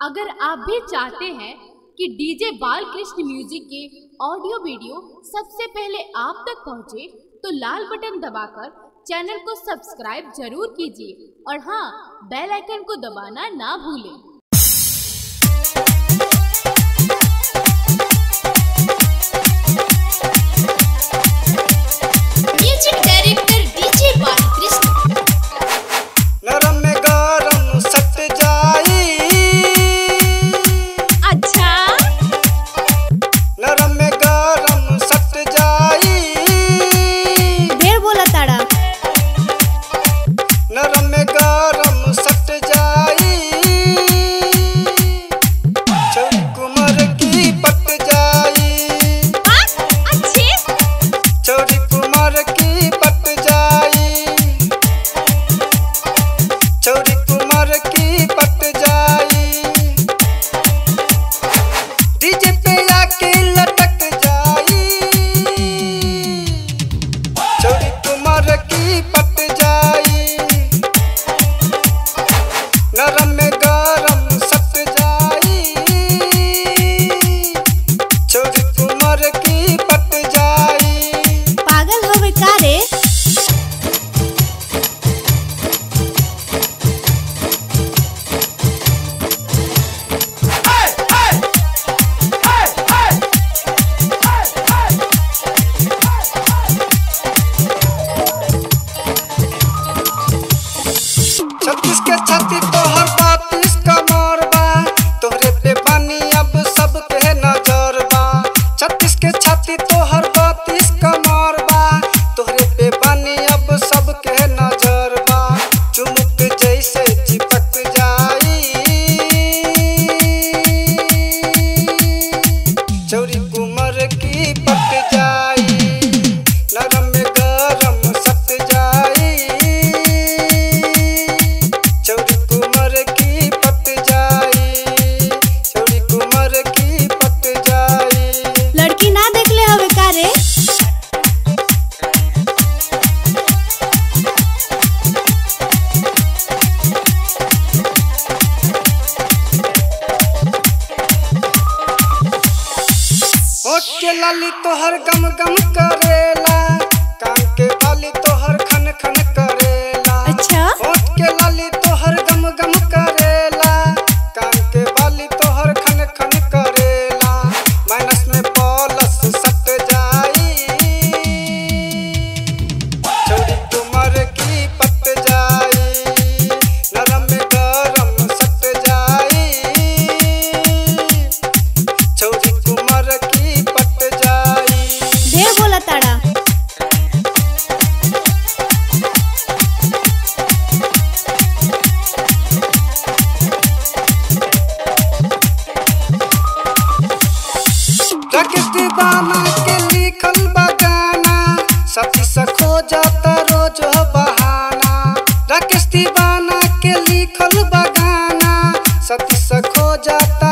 अगर आप भी चाहते हैं कि डीजे बालकृष्ण म्यूज़िक के ऑडियो वीडियो सबसे पहले आप तक पहुँचे तो लाल बटन दबाकर चैनल को सब्सक्राइब ज़रूर कीजिए और हाँ बेल आइकन को दबाना ना भूलें। होठ के लाली तोहर गम गम करेला। कान के बाली तोहर गाना सती सखो जाता।